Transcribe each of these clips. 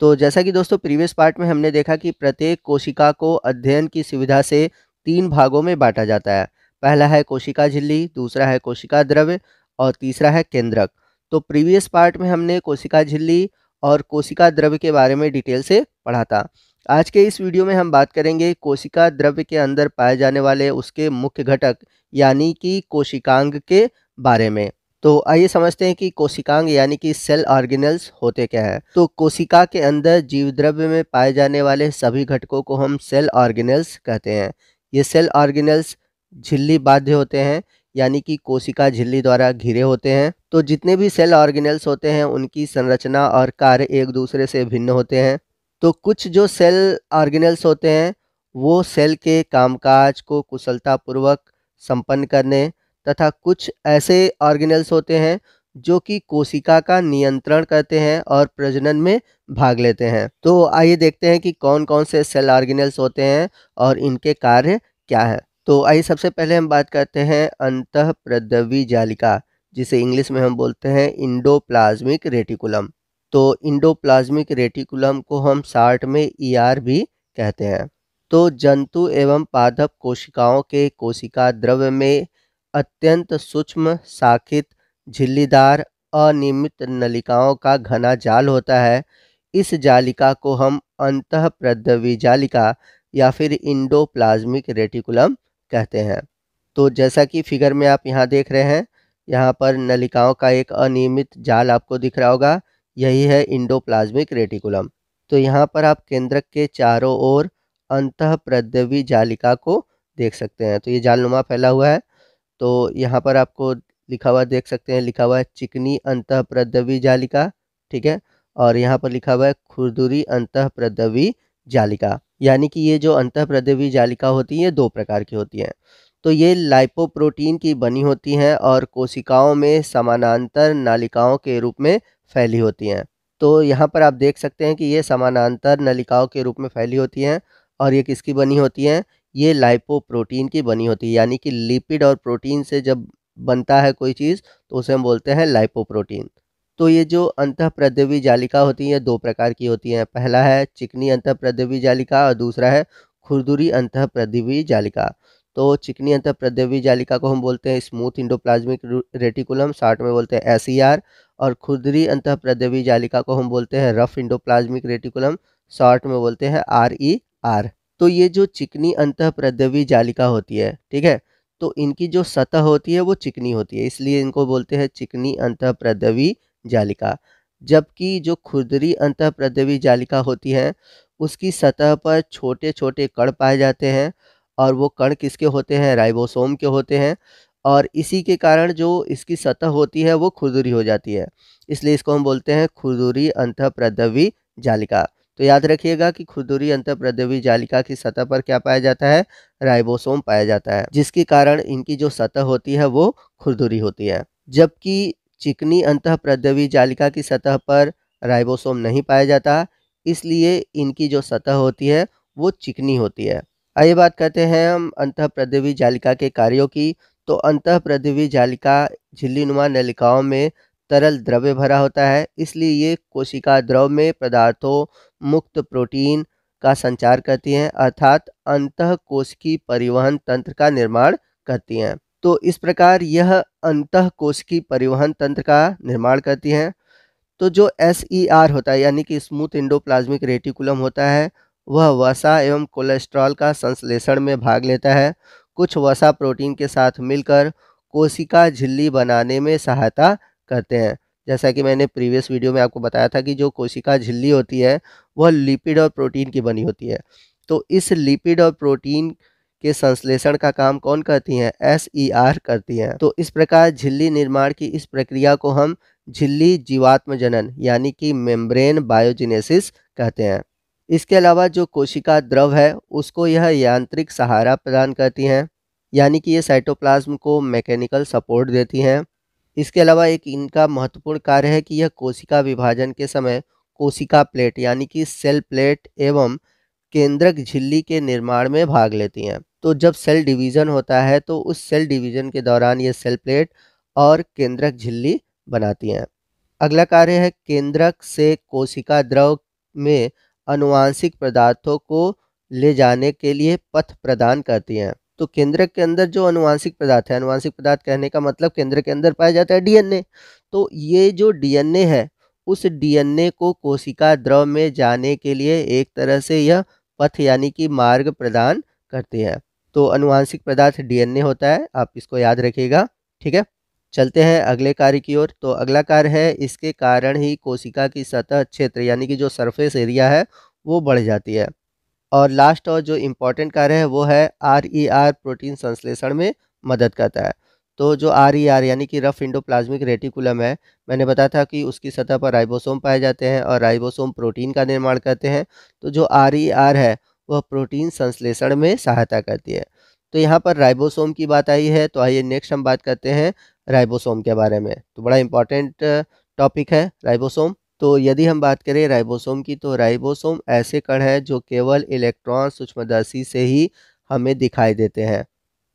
तो जैसा कि दोस्तों प्रीवियस पार्ट में हमने देखा कि प्रत्येक कोशिका को अध्ययन की सुविधा से तीन भागों में बांटा जाता है। पहला है कोशिका झिल्ली, दूसरा है कोशिका द्रव्य और तीसरा है केंद्रक। तो प्रीवियस पार्ट में हमने कोशिका झिल्ली और कोशिका द्रव्य के बारे में डिटेल से पढ़ा था। आज के इस वीडियो में हम बात करेंगे कोशिका द्रव्य के अंदर पाए जाने वाले उसके मुख्य घटक यानी कि कोशिकांग के बारे में। तो आइए समझते हैं कि कोशिकांग यानी कि सेल ऑर्गेनल्स होते क्या है। तो कोशिका के अंदर जीव द्रव्य में पाए जाने वाले सभी घटकों को हम सेल ऑर्गेनल्स कहते हैं। ये सेल ऑर्गेनल्स झिल्ली बाध्य होते हैं, यानी कि कोशिका झिल्ली द्वारा घिरे होते हैं। तो जितने भी सेल ऑर्गेनल्स होते हैं, उनकी संरचना और कार्य एक दूसरे से भिन्न होते हैं। तो कुछ जो सेल ऑर्गेनल्स होते हैं, वो सेल के कामकाज को कुशलतापूर्वक संपन्न करने तथा कुछ ऐसे ऑर्गेनल्स होते हैं जो कि कोशिका का नियंत्रण करते हैं और प्रजनन में भाग लेते हैं। तो आइए देखते हैं कि कौन कौन से सेल ऑर्गेनल्स होते हैं और इनके कार्य क्या है। तो आइए सबसे पहले हम बात करते हैं अंत प्रद्रवी जालिका, जिसे इंग्लिश में हम बोलते हैं इंडोप्लाज्मिक रेटिकुलम। तो इंडोप्लाज्मिक रेटिकुलम को हम शार्ट में ई e भी कहते हैं। तो जंतु एवं पादप कोशिकाओं के कोशिका द्रव्य में अत्यंत सूक्ष्म शाखित झिल्लीदार, अनियमित नलिकाओं का घना जाल होता है। इस जालिका को हम अंत प्रद्रवी जालिका या फिर इंडोप्लाज्मिक रेटिकुलम कहते हैं। तो जैसा कि फिगर में आप यहाँ देख रहे हैं, यहाँ पर नलिकाओं का एक अनियमित जाल आपको दिख रहा होगा, यही है इंडोप्लाज्मिक रेटिकुलम। तो यहाँ पर आप केंद्रक के चारों ओर अंत प्रद्रवी जालिका को देख सकते हैं। तो ये जालनुमा फैला हुआ है। तो यहाँ पर आपको लिखा हुआ देख सकते हैं, लिखा हुआ है चिकनी अंत प्रद्रवी जालिका, ठीक है? और यहाँ पर लिखा हुआ है खुरदुरी अंत प्रद्रवी जालिका, यानी कि ये जो अंत प्रद्रवी जालिका होती है दो प्रकार की होती है। तो ये लाइपोप्रोटीन की बनी होती हैं और कोशिकाओं में समानांतर नालिकाओं के रूप में फैली होती हैं। तो यहाँ पर आप देख सकते हैं कि ये समानांतर नलिकाओं के रूप में फैली होती हैं और ये किसकी बनी होती हैं? ये लाइपोप्रोटीन की बनी होती है, यानी कि लिपिड और प्रोटीन से जब बनता है कोई चीज़ तो उसे हम बोलते हैं लाइपोप्रोटीन तो ये जो अंत प्रद्रवी जालिका होती है दो प्रकार की होती हैं। पहला है चिकनी अंत प्रद्रवी जालिका और दूसरा है खुरदुरी अंत प्रद्रवी जालिका। तो चिकनी अंत प्रद्रवी जालिका को हम बोलते हैं स्मूथ इंडोप्लाज्मिक रेटिकुलम शार्ट में बोलते हैं एस e और खुरदुरी अंत प्रद्रवी जालिका को हम बोलते हैं रफ इंडोप्लाज्मिक रेटिकुलम शॉर्ट में बोलते हैं आर ई आर तो ये जो चिकनी अंत प्रद्रवी जालिका होती है, ठीक है? तो इनकी जो सतह होती है वो चिकनी होती है, इसलिए इनको बोलते हैं चिकनी अंत प्रद्रवी जालिका। जबकि जो खुरदरी अंत प्रद्रवी जालिका होती है, उसकी सतह पर छोटे छोटे कण पाए जाते हैं और वो कण किसके होते हैं? राइबोसोम के होते हैं और इसी के कारण जो इसकी सतह होती है वो खुरदुरी हो जाती है। इसलिए इसको हम बोलते हैं खुरदुरी अंत प्रद्रवी जालिका। तो याद रखिएगा कि खुदूरी अंत प्रद्रवी जालिका की सतह पर क्या पाया जाता है? राइबोसोम पाया जाता है, जिसके कारण इनकी जो सतह होती है वो खुरदुरी होती है। जबकि चिकनी अंत प्रद्रवी जालिका की सतह पर राइबोसोम नहीं पाया जाता, इसलिए इनकी जो सतह होती है वो चिकनी होती है। आइए बात करते हैं हम अंत प्रद्रवी जालिका के कार्यों की। तो अंत प्रद्रवी जालिका झिल्ली नुमा नलिकाओं में तरल द्रव्य भरा होता है। इसलिए ये कोशिका द्रव में पदार्थों, मुक्त प्रोटीन का संचार करती हैं, अर्थात अंत कोशिकी परिवहन तंत्र का निर्माण करती हैं। तो इस प्रकार यह अंत कोशिकी परिवहन तंत्र का निर्माण करती हैं। तो जो एस ई आर होता है, यानी कि स्मूथ इंडोप्लाज्मिक रेटिकुलम होता है, वह वसा एवं कोलेस्ट्रॉल का संश्लेषण में भाग लेता है। कुछ वसा प्रोटीन के साथ मिलकर कोशिका झिल्ली बनाने में सहायता करते हैं। जैसा कि मैंने प्रीवियस वीडियो में आपको बताया था कि जो कोशिका झिल्ली होती है, वह लिपिड और प्रोटीन की बनी होती है। तो इस लिपिड और प्रोटीन के संश्लेषण का काम कौन करती हैं? एस ई आर करती हैं। तो इस प्रकार झिल्ली निर्माण की इस प्रक्रिया को हम झिल्ली जीवात्म जनन यानी कि मेम्ब्रेन बायोजिनेसिस कहते हैं। इसके अलावा जो कोशिका द्रव है, उसको यह यांत्रिक सहारा प्रदान करती हैं, यानी कि ये साइटोप्लाज्म को मैकेनिकल सपोर्ट देती हैं। इसके अलावा एक इनका महत्वपूर्ण कार्य है कि यह कोशिका विभाजन के समय कोशिका प्लेट, यानी कि सेल प्लेट एवं केंद्रक झिल्ली के निर्माण में भाग लेती हैं। तो जब सेल डिवीज़न होता है तो उस सेल डिवीज़न के दौरान ये सेल प्लेट और केंद्रक झिल्ली बनाती हैं। अगला कार्य है केंद्रक से कोशिका द्रव में अनुवांशिक पदार्थों को ले जाने के लिए पथ प्रदान करती हैं। तो केंद्रक के अंदर जो अनुवांशिक पदार्थ है, अनुवांशिक पदार्थ कहने का मतलब केंद्र के अंदर पाया जाता है डीएनए। तो ये जो डीएनए है, उस डीएनए को कोशिका द्रव में जाने के लिए एक तरह से यह पथ यानी कि मार्ग प्रदान करती है। तो अनुवांशिक पदार्थ डीएनए होता है, आप इसको याद रखिएगा, ठीक है? चलते हैं अगले कार्य की ओर। तो अगला कार्य है, इसके कारण ही कोशिका की सतह क्षेत्र यानी कि जो सरफेस एरिया है, वो बढ़ जाती है। और लास्ट और जो इम्पोर्टेंट कार्य है, वो है आर ई आर प्रोटीन संश्लेषण में मदद करता है। तो जो आर ई आर यानी कि रफ इंडोप्लाज्मिक रेटिकुलम है, मैंने बताया था कि उसकी सतह पर राइबोसोम पाए जाते हैं और राइबोसोम प्रोटीन का निर्माण करते हैं। तो जो आर ई आर है, वह प्रोटीन संश्लेषण में सहायता करती है। तो यहाँ पर राइबोसोम की बात आई है तो आइए नेक्स्ट हम बात करते हैं राइबोसोम के बारे में। तो बड़ा इंपॉर्टेंट टॉपिक है राइबोसोम तो यदि हम बात करें राइबोसोम की तो राइबोसोम ऐसे कण हैं जो केवल इलेक्ट्रॉन सूक्ष्मदर्शी से ही हमें दिखाई देते हैं।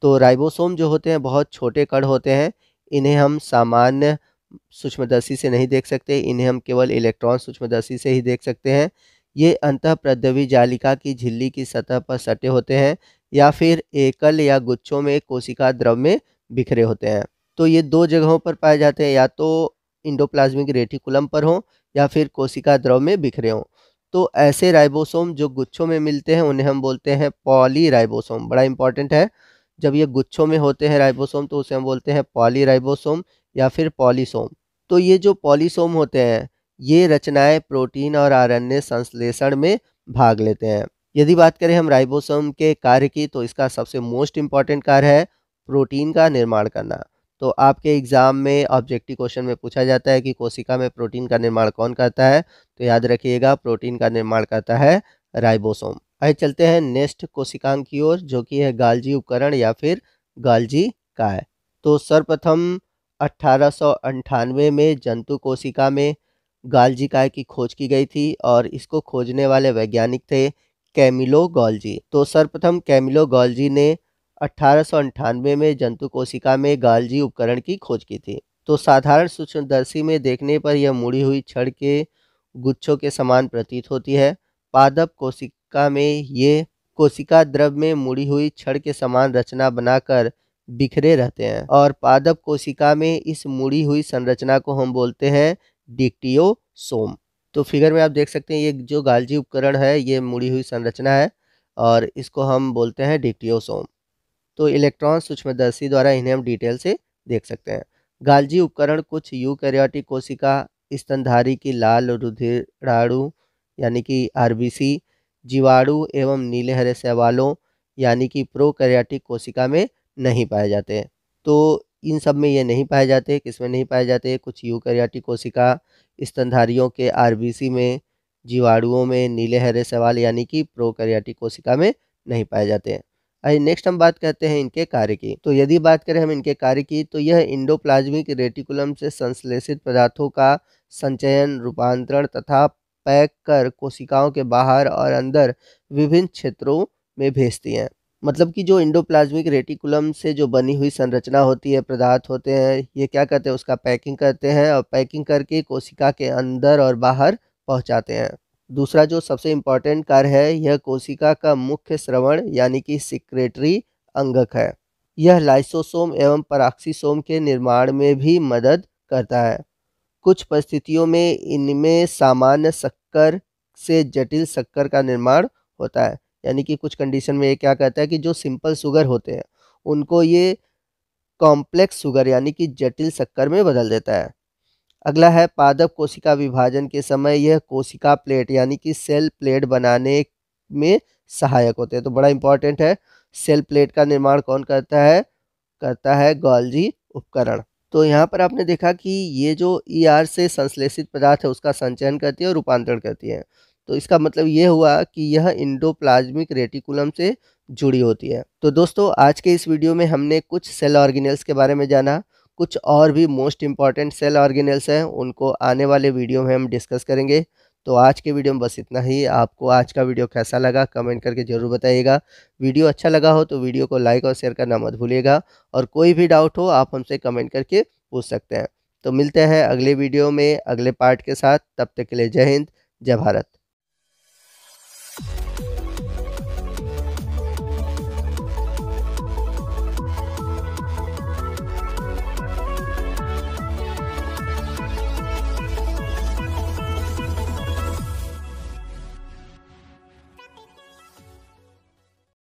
तो राइबोसोम जो होते हैं, बहुत छोटे कण होते हैं। इन्हें हम सामान्य सूक्ष्मदर्शी से नहीं देख सकते, इन्हें हम केवल इलेक्ट्रॉन सूक्ष्मदर्शी से ही देख सकते हैं। ये अंत प्रद्रवी जालिका की झिल्ली की सतह पर सटे होते हैं, या फिर एकल या गुच्छों में कोशिका द्रव में बिखरे होते हैं। तो ये दो जगहों पर पाए जाते हैं, या तो इंडोप्लाज्मिक रेटिकुलम पर हों या फिर कोशिका द्रव में बिखरे हों। तो ऐसे राइबोसोम जो गुच्छों में मिलते हैं, उन्हें हम बोलते हैं पॉली राइबोसोम बड़ा इंपॉर्टेंट है। जब ये गुच्छों में होते हैं राइबोसोम तो उसे हम बोलते हैं पॉली राइबोसोम या फिर पॉलीसोम। तो ये जो पॉलीसोम होते हैं, ये रचनाएँ प्रोटीन और आरण्य संश्लेषण में भाग लेते हैं। यदि बात करें हम राइबोसोम के कार्य की तो इसका सबसे मोस्ट इंपॉर्टेंट कार्य है प्रोटीन का निर्माण करना। तो आपके एग्ज़ाम में ऑब्जेक्टिव क्वेश्चन में पूछा जाता है कि कोशिका में प्रोटीन का निर्माण कौन करता है? तो याद रखिएगा, प्रोटीन का निर्माण करता है राइबोसोम। आइए चलते हैं नेक्स्ट कोशिकांग की ओर, जो कि है गालजी उपकरण या फिर गालजी काय। तो सर्वप्रथम अट्ठारह में जंतु कोशिका में गालजी काय की खोज की गई थी और इसको खोजने वाले वैज्ञानिक थे कैमिलो गॉल्जी। तो सर्वप्रथम कैमिलो गॉल्जी ने अठारह में जंतु कोशिका में गालजी उपकरण की खोज की थी। तो साधारण सूक्ष्मदर्शी में देखने पर यह मुड़ी हुई छड़ के गुच्छों के समान प्रतीत होती है। पादप कोशिका में ये कोशिका द्रव में मुड़ी हुई छड़ के समान रचना बनाकर बिखरे रहते हैं और पादप कोशिका में इस मुड़ी हुई संरचना को हम बोलते हैं डिक्टियोसोम। तो फिगर में आप देख सकते हैं, ये जो गालजी उपकरण है, ये मुड़ी हुई संरचना है और इसको हम बोलते हैं डिक्टियोसोम। तो इलेक्ट्रॉन सूक्ष्मदर्शी द्वारा इन्हें हम डिटेल से देख सकते हैं। गालजी उपकरण कुछ यूकैरियोटिक कोशिका, स्तनधारी की लाल, रुधिराणु, यानी कि आरबीसी जीवाणु एवं नीले हरे सवालों यानी कि प्रोकैरियोटिक कोशिका में नहीं पाए जाते तो इन सब में ये नहीं पाए जाते, किसमें नहीं पाए जाते, कुछ यूकैरियोटिक कोशिका, स्तनधारियों के आरबीसी में, जीवाणुओं में, नीले हरे सवाल यानी कि प्रोकैरियोटिक कोशिका में नहीं पाए जाते हैं। आइए नेक्स्ट हम बात करते हैं इनके कार्य की। तो यदि बात करें हम इनके कार्य की तो यह इंडोप्लाज्मिक रेटिकुलम से संश्लेषित पदार्थों का संचयन, रूपांतरण तथा पैक कर कोशिकाओं के बाहर और अंदर विभिन्न क्षेत्रों में भेजती हैं। मतलब कि जो इंडोप्लाज्मिक रेटिकुलम से जो बनी हुई संरचना होती है, पदार्थ होते हैं, ये क्या करते हैं? उसका पैकिंग करते हैं और पैकिंग करके कोशिका के अंदर और बाहर पहुंचाते हैं। दूसरा जो सबसे इंपॉर्टेंट कार्य है, यह कोशिका का मुख्य श्रवण यानी कि सिक्रेटरी अंगक है। यह लाइसोसोम एवं पराक्सीसोम के निर्माण में भी मदद करता है। कुछ परिस्थितियों में इनमें सामान्य शक्कर से जटिल शक्कर का निर्माण होता है। यानी कि कुछ कंडीशन में ये क्या कहता है कि जो सिंपल शुगर होते हैं, उनको ये कॉम्प्लेक्स शुगर यानी कि जटिल शक्कर में बदल देता है। अगला है पादप कोशिका विभाजन के समय यह कोशिका प्लेट यानी कि सेल प्लेट बनाने में सहायक होते हैं। तो बड़ा इंपॉर्टेंट है। सेल प्लेट का निर्माण कौन करता है? करता है गॉल्जी उपकरण। तो यहाँ पर आपने देखा कि ये जो ई e आर से संश्लेषित पदार्थ है उसका संचयन करती है और रूपांतरण करती है। तो इसका मतलब ये हुआ कि यह इंडोप्लाज्मिक रेटिकुलम से जुड़ी होती है। तो दोस्तों, आज के इस वीडियो में हमने कुछ सेल ऑर्गेनल्स के बारे में जाना। कुछ और भी मोस्ट इंपॉर्टेंट सेल ऑर्गेनल्स हैं, उनको आने वाले वीडियो में हम डिस्कस करेंगे। तो आज के वीडियो में बस इतना ही। आपको आज का वीडियो कैसा लगा कमेंट करके ज़रूर बताइएगा। वीडियो अच्छा लगा हो तो वीडियो को लाइक और शेयर करना मत भूलिएगा। और कोई भी डाउट हो, आप हमसे कमेंट करके पूछ सकते हैं। तो मिलते हैं अगले वीडियो में, अगले पार्ट के साथ। तब तक के लिए जय हिंद, जय भारत।